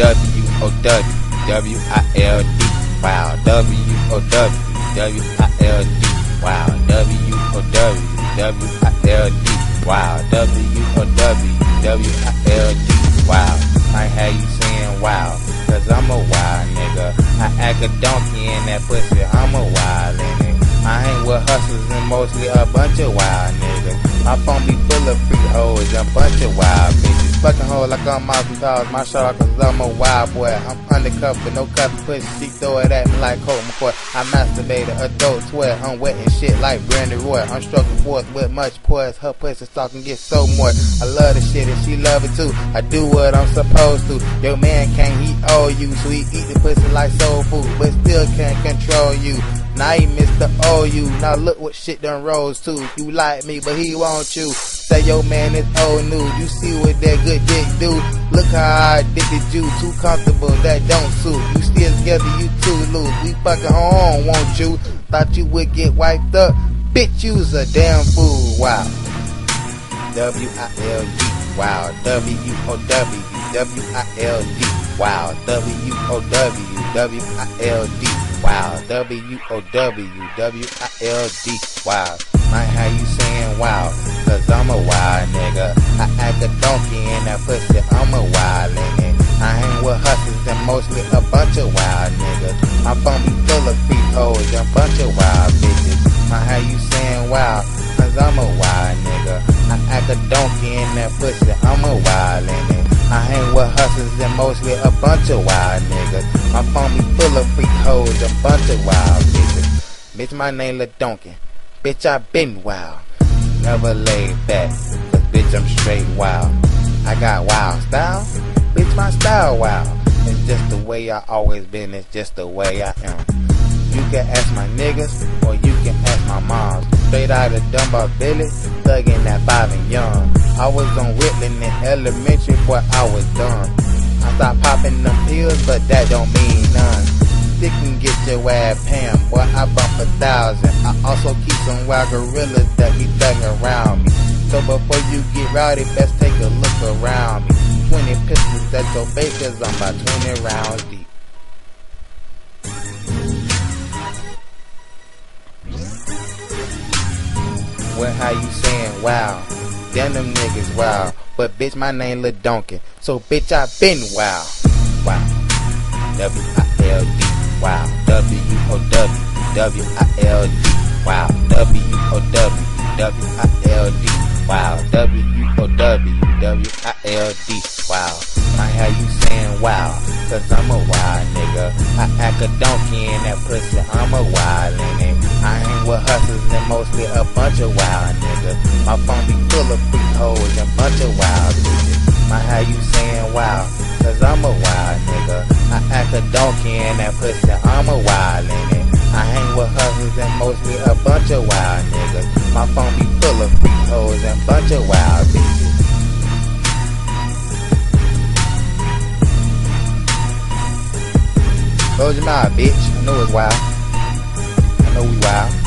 W O W W I L D. Wow, W O W W I L D. Wow, W O W W I L D. Wow, W O W W I L D. Wow, I have you saying wow, cause I'm a wild nigga. I act a donkey in that pussy, I'm a wild nigga. I hang with hustlers and mostly a bunch of wild niggas. My phone be full of freak hoes and a bunch of wild bitches. Fucking hoe like I'm Michael Powers. My shot cause I'm a wild boy. I'm undercover, no cup pussy. She throw it at me like Colt McCoy. I masturbate a adult sweat. I'm wet and shit like Brandon Roy. I'm stroking forth with much poise. Her pussy talking get so more. I love the shit and she love it too. I do what I'm supposed to. Your man can't, he owe you. So he eat the pussy like soul food, but still can't control you. Now he Mr. OU. Now look what shit done rose to. You like me, but he want you. Say your man is old news. You see what that good dick do? Look how I addicted you. Too comfortable, that don't suit. You still together, you too loose. We fucking home, won't you? Thought you would get wiped up. Bitch, you's a damn fool. Wow. W I L D. Wow. W O W W I L D. Wow. W O W W I L D. Wow. W O W W I L D. Wow. Might have you saying wow, pussy, I'm a wild nigga. I hang with hustlers and mostly a bunch of wild niggas. My phone be full of freak hoes a bunch of wild bitches. Might have you saying wow, cause I'm a wild nigga. I act a donkey in that pussy, I'm a wild nigga. I hang with hustlers and mostly a bunch of wild niggas. My phone be full of freak hoes a bunch of wild bitches. Bitch, my name Lil Donkey. Bitch, I been wild. Never laid back. Cause bitch, I'm straight wild. I got wild style. Bitch, my style wild. It's just the way I always been. It's just the way I am. You can ask my niggas, or you can ask my moms. Straight out of Dunbar Village, thuggin' that five and young. I was on Whitland in elementary, boy, I was done. I stopped popping them pills, but that don't mean none stick and get your ass Pam. Boy, I bump a thousand. I also keep some wild gorillas that be thugging around me. So before you get rowdy, best take a look around me. 20 pistols at your bakers, I'm about 20 rounds deep. What how you saying wow? Damn them niggas wow. But bitch, my name Lil Donkey. So bitch, I been wow. Wow. W-I-L-D. Wow. W-O-W. W-I-L-D. Wow. W-O-W. W-I-L-D. Wow. W-O-W. W-I-L-D. Wow. I have you saying wow. Cause I'm a wild nigga. I act a donkey in that pussy. I'm a wild nigga. I hang with hustlers and mostly a bunch of wild niggas. My phone be full of freak hoes and bunch of wild bitches. I have you saying wow. Cause I'm a wild nigga. I act a donkey in that pussy. I'm a wild nigga. I hang with hustlers and mostly a bunch of wild niggas. My phone be full of freak hoes and bunch of wild bitches. Close your mouth, bitch. I know it's wild. I know we wild.